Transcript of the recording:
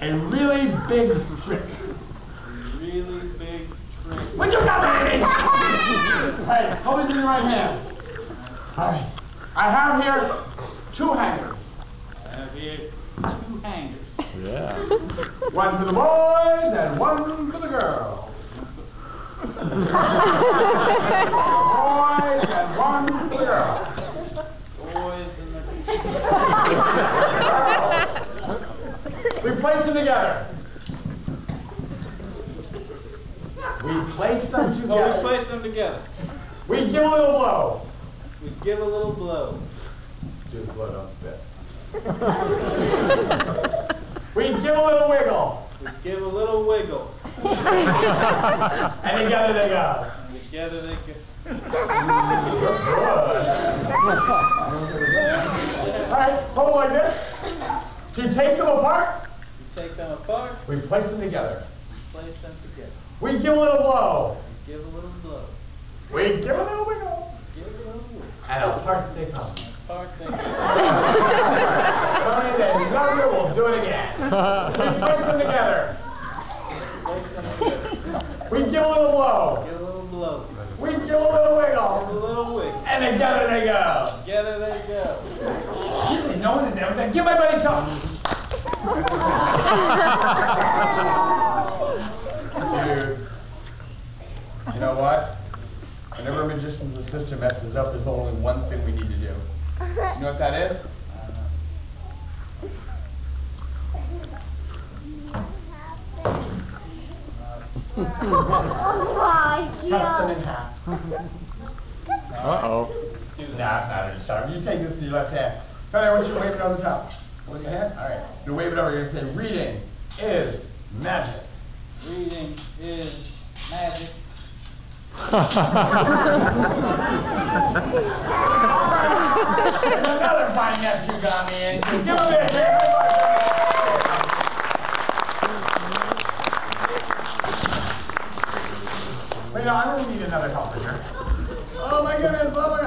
A really big trick. Really big trick. What you got there? hey, hold it in your right hand. All right. I have here two hangers. I have here two hangers. Yeah. One for the boys and one for the girls. Boys and one for the girls. Boys and the We place them together. We place them Oh, we together. place them together. We give a little blow. We give a little blow. Just blow, don't spit. We give a little wiggle. We give a little wiggle. And together they go. And together they go. Alright, hold like this. To take them apart, We take them apart. we place them together. We place them together. We give a little blow. We give a little blow. We give a little wiggle. Give a little wiggle. And apart they come. Apart they go. Somebody that love you will do it again. We place them together. Place them together. We give a little blow. Give a little blow. We give a little Give a little wiggle. And together they go. Together they go. You didn't know this everything. Give my buddy some. Dude. You know what? Whenever a magician's assistant messes up, there's only one thing we need to do. You know what that is? Cut them in half. Uh-oh. Nah, it's not a sharp. You take this in your left hand. Tony, I want you to wave it on the top. Hold your hand? All right. You wave it over. You're going to say, reading is magic. Reading is magic. Another fine nephew got me in. Give him a hand. Hey, I don't need another helper here. Oh my goodness, oh my goodness.